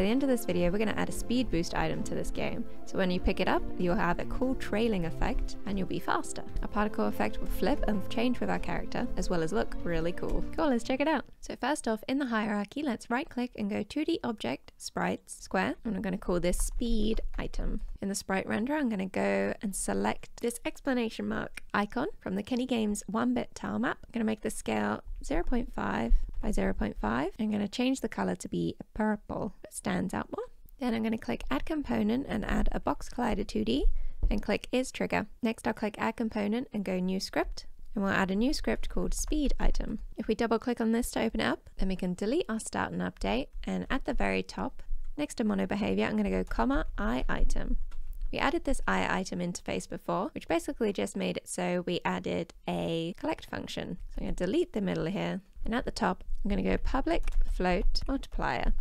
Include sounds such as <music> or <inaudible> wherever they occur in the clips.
By the end of this video, we're going to add a speed boost item to this game. So when you pick it up, you'll have a cool trailing effect and you'll be faster. A particle effect will flip and change with our character, as well as look really cool. Cool, let's check it out. So first off, in the hierarchy, let's right click and go 2D object, sprites, square, and I'm going to call this speed item. In the sprite renderer, I'm going to go and select this explanation mark icon from the Kenney Games 1-bit tile map. I'm going to make the scale 0.5 by 0.5. I'm going to change the color to be purple. It stands out more. Then I'm going to click add component and add a box collider 2D and click is trigger. Next I'll click add component and go new script and we'll add a new script called speed item. If we double click on this to open it up, then we can delete our start and update and at the very top next to mono behavior I'm going to go comma i item. We added this I item interface before, which basically just made it so we added a collect function. So I'm going to delete the middle here, and at the top, I'm going to go public float multiplier.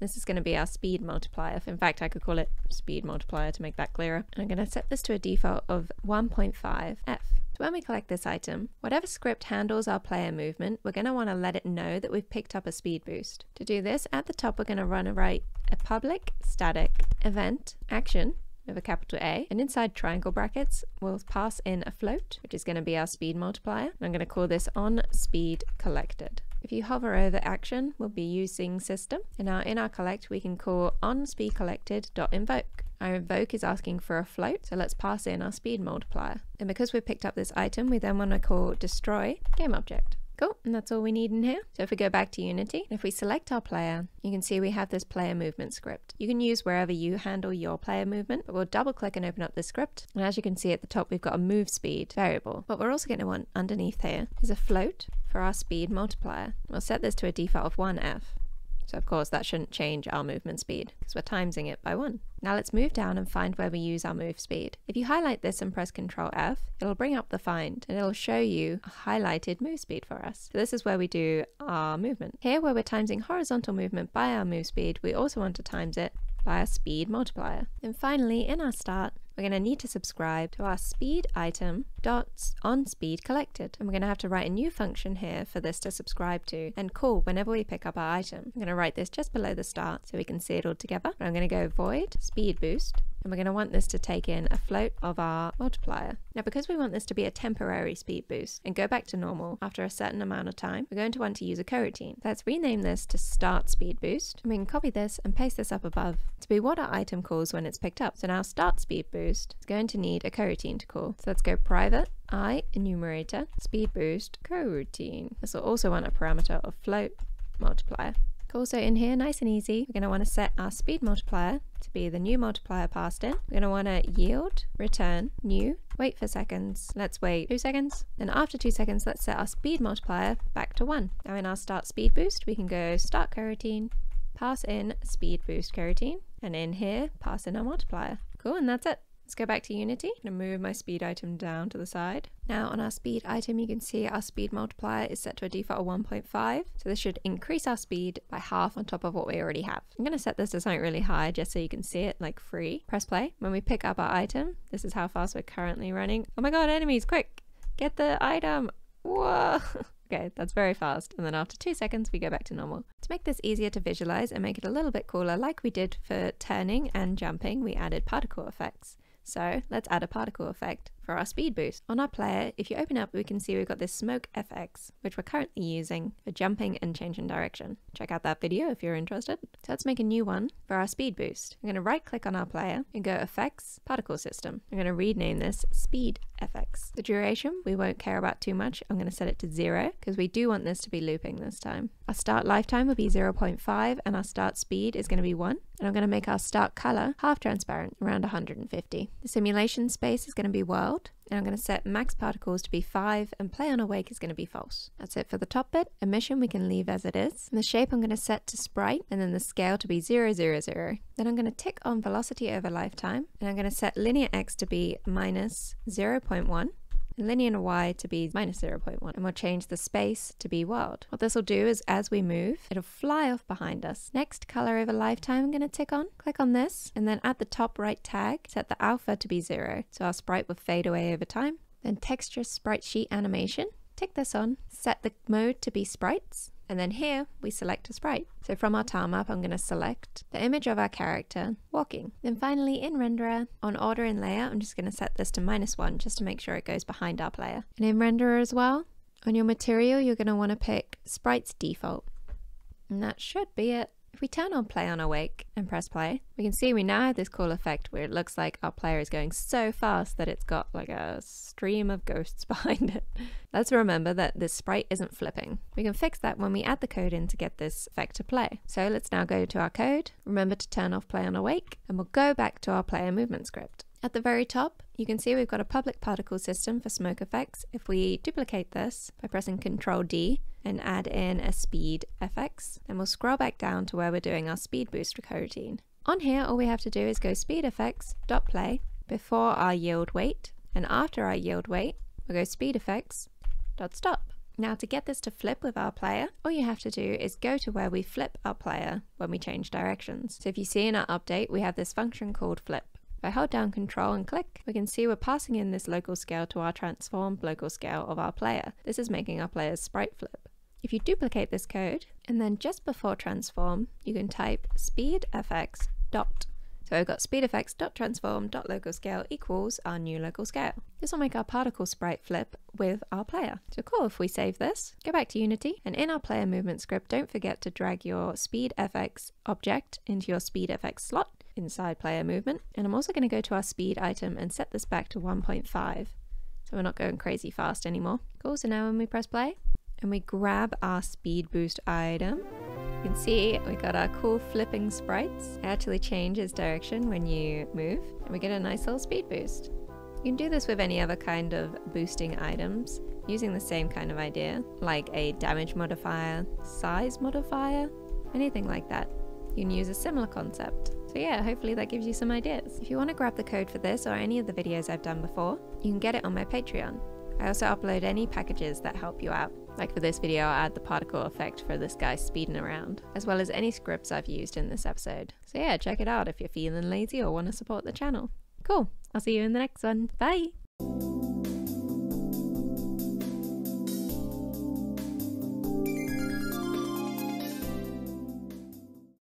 This is going to be our speed multiplier. In fact, I could call it speed multiplier to make that clearer. And I'm going to set this to a default of 1.5 f. So when we collect this item, whatever script handles our player movement, we're going to want to let it know that we've picked up a speed boost. To do this, at the top, we're going to run a write a public static event action with a capital A. And inside triangle brackets, we'll pass in a float, which is going to be our speed multiplier. I'm going to call this on speed collected. If you hover over action, we'll be using system. And now in our collect, we can call on speed collected dot invoke. Our invoke is asking for a float, so let's pass in our speed multiplier. And because we've picked up this item, we then want to call destroy game object. Cool, and that's all we need in here. So if we go back to Unity, if we select our player, you can see we have this player movement script. You can use wherever you handle your player movement, but we'll double click and open up the script. And as you can see at the top, we've got a move speed variable. What we're also going to want underneath here is a float for our speed multiplier. We'll set this to a default of 1f. So of course that shouldn't change our movement speed because we're timesing it by one. Now let's move down and find where we use our move speed. If you highlight this and press Ctrl F, it'll bring up the find and it'll show you a highlighted move speed for us. So this is where we do our movement. Here where we're timesing horizontal movement by our move speed, we also want to times it by a speed multiplier. And finally, in our start, we're going to need to subscribe to our speed item dots on speed collected. And we're going to have to write a new function here for this to subscribe to and call whenever we pick up our item. I'm going to write this just below the start so we can see it all together. I'm going to go void speed boost and we're going to want this to take in a float of our multiplier. Now because we want this to be a temporary speed boost and go back to normal after a certain amount of time, we're going to want to use a coroutine. Let's rename this to start speed boost and we can copy this and paste this up above to be what our item calls when it's picked up. So now start speed boost is going to need a coroutine to call. So let's go private i enumerator speed boost coroutine. This will also want a parameter of float multiplier. Also in here, nice and easy, we're going to want to set our speed multiplier to be the new multiplier passed in. We're going to want to yield, return, new, wait for seconds. Let's wait two seconds. Then after two seconds, let's set our speed multiplier back to one. Now in our start speed boost, we can go start coroutine, pass in speed boost coroutine, and in here, pass in our multiplier. Cool, and that's it. Let's go back to Unity. I'm going to move my speed item down to the side. Now on our speed item, you can see our speed multiplier is set to a default of 1.5. So this should increase our speed by half on top of what we already have. I'm going to set this to something really high just so you can see it like free. Press play. When we pick up our item, this is how fast we're currently running. Oh my god, enemies, quick! Get the item! Whoa! <laughs> Okay, that's very fast. And then after two seconds, we go back to normal. To make this easier to visualize and make it a little bit cooler, like we did for turning and jumping, we added particle effects. So let's add a particle effect for our speed boost. On our player, if you open up, we can see we've got this smoke FX, which we're currently using for jumping and changing direction. Check out that video if you're interested. So let's make a new one for our speed boost. I'm going to right click on our player and go effects, particle system. I'm going to rename this speed FX. The duration we won't care about too much. I'm going to set it to zero because we do want this to be looping this time. Our start lifetime will be 0.5 and our start speed is going to be one. And I'm going to make our start color half transparent around 150. The simulation space is going to be world and I'm going to set max particles to be 5 and play on awake is going to be false. That's it for the top bit. Emission we can leave as it is. And the shape I'm going to set to sprite and then the scale to be 0, 0, 0. Then I'm going to tick on velocity over lifetime and I'm going to set linear x to be minus 0.1 and linear y to be minus 0.1 and we'll change the space to be world. What this will do is as we move, it'll fly off behind us. Next, color over lifetime I'm going to tick on. Click on this and then at the top right tag, set the alpha to be zero. So our sprite will fade away over time. Then texture sprite sheet animation. Tick this on. Set the mode to be sprites And then here we select a sprite. So from our tile map, I'm going to select the image of our character walking. Then finally in renderer, on order in layer, I'm just going to set this to minus one just to make sure it goes behind our player. And in renderer as well, on your material, you're going to want to pick sprites default. And that should be it. If we turn on play on awake and press play, we can see we now have this cool effect where it looks like our player is going so fast that it's got like a stream of ghosts <laughs> behind it. Let's remember that this sprite isn't flipping. We can fix that when we add the code in to get this effect to play. So let's now go to our code, remember to turn off play on awake, and we'll go back to our player movement script. At the very top, you can see we've got a public particle system for smoke effects. If we duplicate this by pressing Ctrl D and add in a speed FX, then we'll scroll back down to where we're doing our speed boost coroutine. On here, all we have to do is go speed effects dot play before our yield wait, and after our yield wait, we'll go speed effects dot stop. Now to get this to flip with our player, all you have to do is go to where we flip our player when we change directions. So if you see in our update, we have this function called flip. I hold down control and click, we can see we're passing in this local scale to our transformed local scale of our player. This is making our player's sprite flip. If you duplicate this code, and then just before transform, you can type speedfx dot. So we've got speedfx dot transform dot local scale equals our new local scale. This will make our particle sprite flip with our player. So cool, if we save this, go back to Unity, and in our player movement script, don't forget to drag your speedfx object into your speedfx slot inside player movement. And I'm also going to go to our speed item and set this back to 1.5. So we're not going crazy fast anymore. Cool, so now when we press play and we grab our speed boost item, you can see we got our cool flipping sprites. It actually changes direction when you move and we get a nice little speed boost. You can do this with any other kind of boosting items using the same kind of idea, like a damage modifier, size modifier, anything like that. You can use a similar concept. So yeah, hopefully that gives you some ideas. If you want to grab the code for this or any of the videos I've done before, you can get it on my Patreon. I also upload any packages that help you out. Like for this video, I'll add the particle effect for this guy speeding around, as well as any scripts I've used in this episode. So yeah, check it out if you're feeling lazy or want to support the channel. Cool, I'll see you in the next one. Bye!